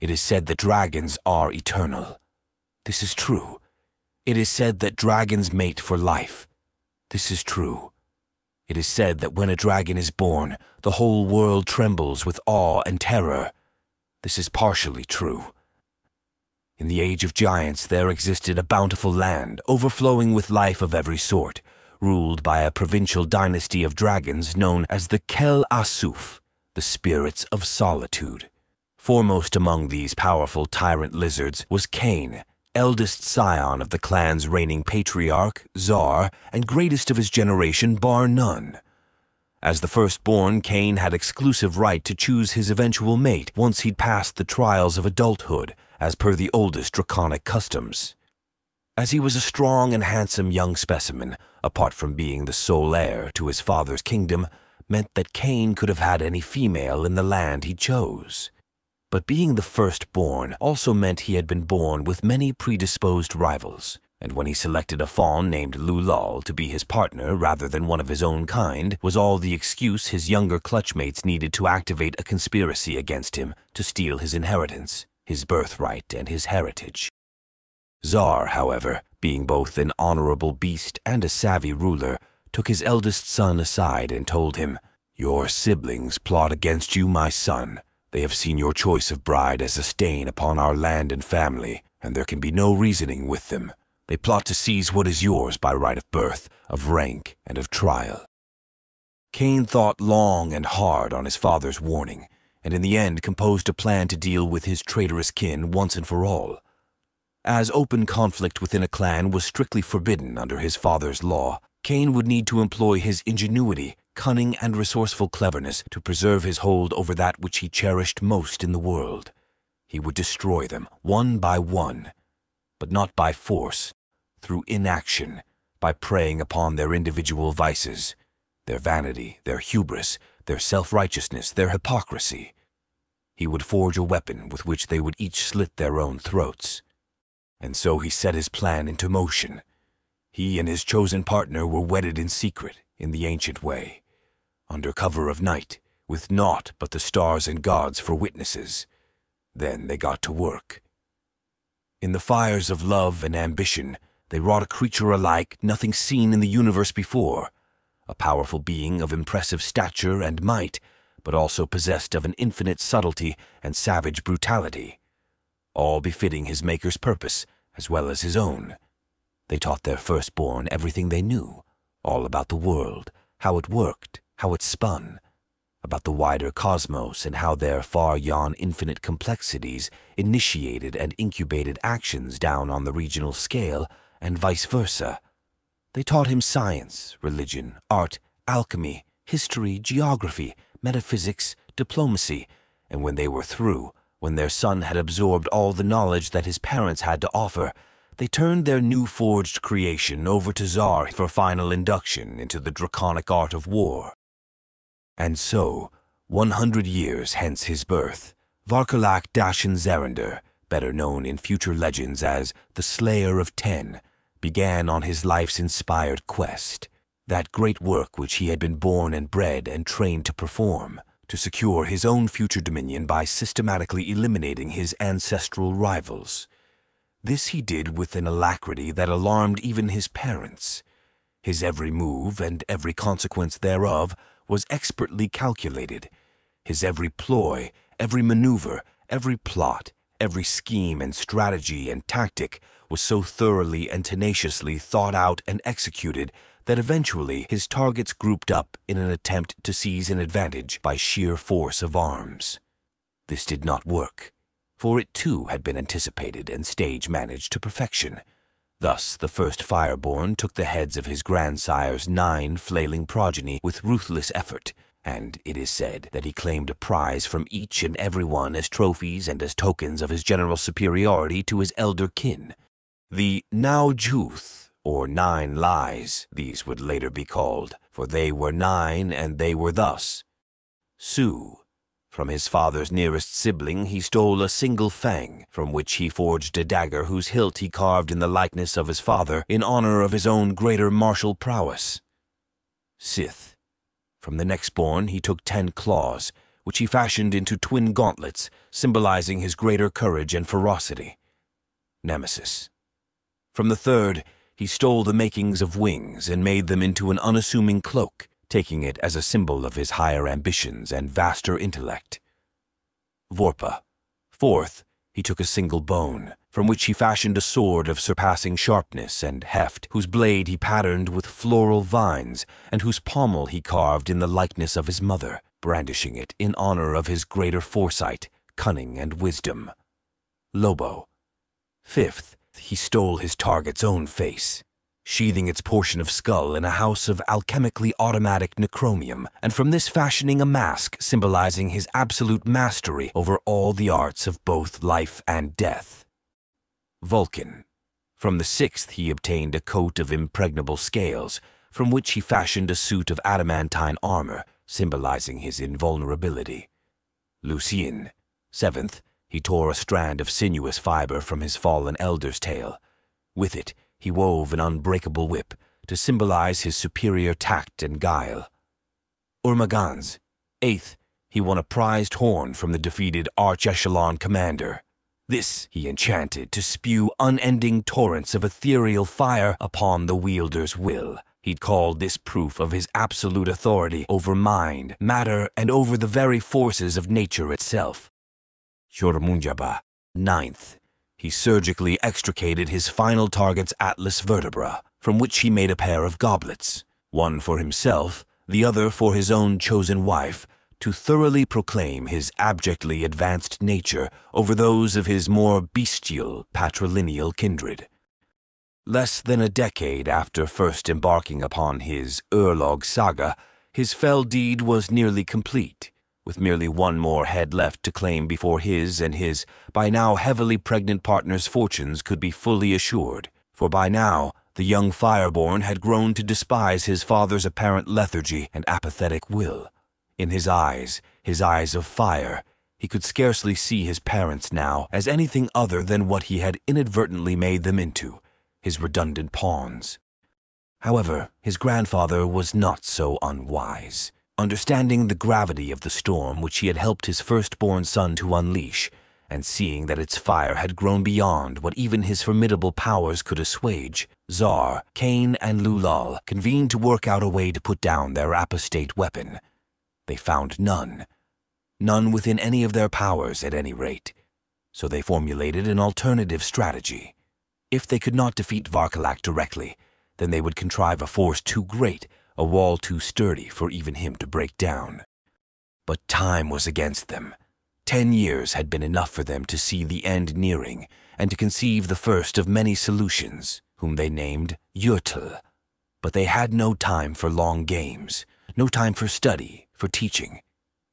It is said that dragons are eternal. This is true. It is said that dragons mate for life. This is true. It is said that when a dragon is born, the whole world trembles with awe and terror. This is partially true. In the age of giants, there existed a bountiful land, overflowing with life of every sort, ruled by a provincial dynasty of dragons known as the Kel Asuf, the spirits of solitude. Foremost among these powerful tyrant lizards was Cain, eldest scion of the clan's reigning patriarch, Zar, and greatest of his generation, bar none. As the firstborn, Cain had exclusive right to choose his eventual mate once he'd passed the trials of adulthood, as per the oldest draconic customs. As he was a strong and handsome young specimen, apart from being the sole heir to his father's kingdom, meant that Cain could have had any female in the land he chose. But being the firstborn also meant he had been born with many predisposed rivals, and when he selected a fawn named Lulal to be his partner rather than one of his own kind, was all the excuse his younger clutchmates needed to activate a conspiracy against him to steal his inheritance, his birthright, and his heritage. Zar, however, being both an honorable beast and a savvy ruler, took his eldest son aside and told him, Your siblings plot against you, my son. They have seen your choice of bride as a stain upon our land and family, and there can be no reasoning with them. They plot to seize what is yours by right of birth, of rank, and of trial. Cain thought long and hard on his father's warning, and in the end composed a plan to deal with his traitorous kin once and for all. As open conflict within a clan was strictly forbidden under his father's law, Cain would need to employ his ingenuity, cunning, and resourceful cleverness to preserve his hold over that which he cherished most in the world. He would destroy them, one by one, but not by force, through inaction, by preying upon their individual vices, their vanity, their hubris, their self-righteousness, their hypocrisy. He would forge a weapon with which they would each slit their own throats. And so he set his plan into motion. He and his chosen partner were wedded in secret, in the ancient way, under cover of night, with naught but the stars and gods for witnesses. Then they got to work. In the fires of love and ambition, they wrought a creature alike nothing seen in the universe before, a powerful being of impressive stature and might, but also possessed of an infinite subtlety and savage brutality, all befitting his maker's purpose as well as his own. They taught their firstborn everything they knew, all about the world, how it worked, how it spun, about the wider cosmos and how their far-yon infinite complexities initiated and incubated actions down on the regional scale, and vice versa. They taught him science, religion, art, alchemy, history, geography, metaphysics, diplomacy, and when they were through, when their son had absorbed all the knowledge that his parents had to offer, they turned their new forged creation over to Zar for final induction into the draconic art of war. And so, 100 years hence his birth, Varkalak Dashin Zarander, better known in future legends as the Slayer of Ten, began on his life's inspired quest, that great work which he had been born and bred and trained to perform, to secure his own future dominion by systematically eliminating his ancestral rivals. This he did with an alacrity that alarmed even his parents. His every move and every consequence thereof was expertly calculated. His every ploy, every maneuver, every plot, every scheme and strategy and tactic was so thoroughly and tenaciously thought out and executed that eventually his targets grouped up in an attempt to seize an advantage by sheer force of arms. This did not work, for it too had been anticipated and stage managed to perfection. Thus the first fireborn took the heads of his grandsire's nine flailing progeny with ruthless effort, and it is said that he claimed a prize from each and every one as trophies and as tokens of his general superiority to his elder kin. The Now Juth, or Nine Lies, these would later be called, for they were nine and they were thus. Su. From his father's nearest sibling he stole a single fang, from which he forged a dagger whose hilt he carved in the likeness of his father in honor of his own greater martial prowess. Sith. From the next born he took ten claws, which he fashioned into twin gauntlets, symbolizing his greater courage and ferocity. Nemesis. From the third, he stole the makings of wings and made them into an unassuming cloak, taking it as a symbol of his higher ambitions and vaster intellect. Vorpa. Fourth, he took a single bone, from which he fashioned a sword of surpassing sharpness and heft, whose blade he patterned with floral vines, and whose pommel he carved in the likeness of his mother, brandishing it in honor of his greater foresight, cunning, and wisdom. Lobo. Fifth, he stole his target's own face, sheathing its portion of skull in a house of alchemically automatic necromium, and from this fashioning a mask symbolizing his absolute mastery over all the arts of both life and death. Vulcan. From the sixth he obtained a coat of impregnable scales, from which he fashioned a suit of adamantine armor, symbolizing his invulnerability. Lucien. Seventh, he tore a strand of sinuous fiber from his fallen elder's tail. With it, he wove an unbreakable whip to symbolize his superior tact and guile. Urmagans. Eighth, he won a prized horn from the defeated Arch-Echelon commander. This he enchanted to spew unending torrents of ethereal fire upon the wielder's will. He'd called this proof of his absolute authority over mind, matter, and over the very forces of nature itself. Jormunjaba. Ninth, he surgically extricated his final target's atlas vertebra, from which he made a pair of goblets, one for himself, the other for his own chosen wife, to thoroughly proclaim his abjectly advanced nature over those of his more bestial patrilineal kindred. Less than a decade after first embarking upon his Urlog saga, his fell deed was nearly complete, with merely one more head left to claim before his and his by now heavily pregnant partner's fortunes could be fully assured, for by now the young fireborn had grown to despise his father's apparent lethargy and apathetic will. In his eyes, his eyes of fire, he could scarcely see his parents now as anything other than what he had inadvertently made them into, his redundant pawns. However, his grandfather was not so unwise. Understanding the gravity of the storm which he had helped his firstborn son to unleash, and seeing that its fire had grown beyond what even his formidable powers could assuage, Zar, Cain, and Lulal convened to work out a way to put down their apostate weapon. They found none. None within any of their powers, at any rate. So they formulated an alternative strategy. If they could not defeat Varkalak directly, then they would contrive a force too great, a wall too sturdy for even him to break down. But time was against them. Ten years had been enough for them to see the end nearing, and to conceive the first of many solutions, whom they named Yurtl. But they had no time for long games, no time for study, for teaching.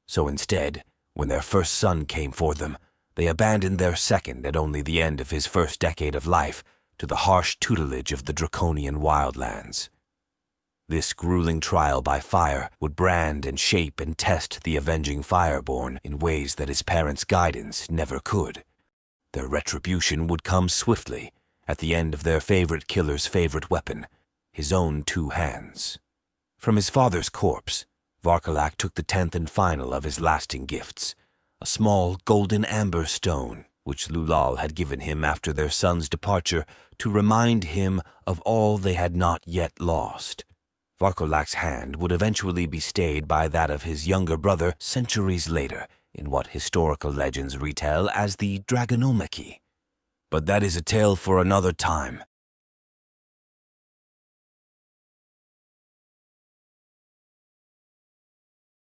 So instead, when their first son came for them, they abandoned their second at only the end of his first decade of life to the harsh tutelage of the draconian wildlands. This grueling trial by fire would brand and shape and test the avenging fireborn in ways that his parents' guidance never could. Their retribution would come swiftly, at the end of their favorite killer's favorite weapon, his own two hands. From his father's corpse, Varkalak took the tenth and final of his lasting gifts, a small golden amber stone which Lulal had given him after their son's departure to remind him of all they had not yet lost. Varkalak's hand would eventually be stayed by that of his younger brother centuries later in what historical legends retell as the Dragonomachy. But that is a tale for another time.